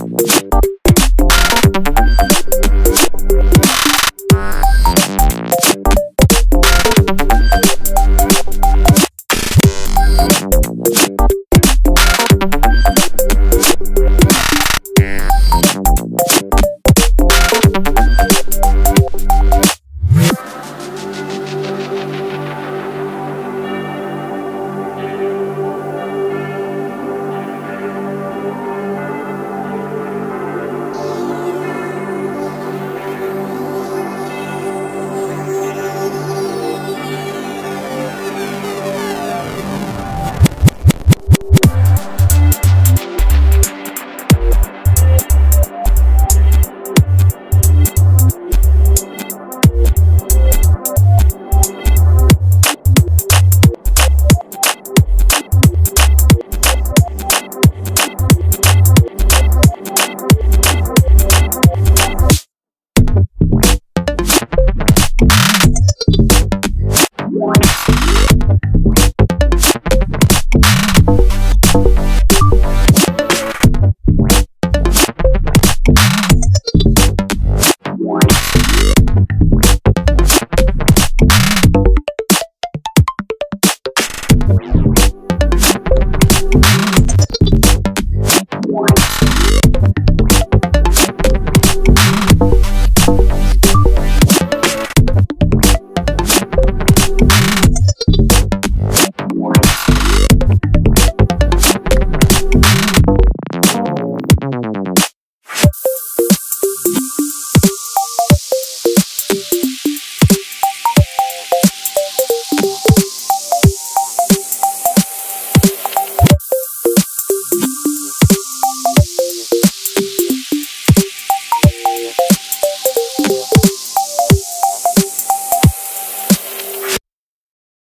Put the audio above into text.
you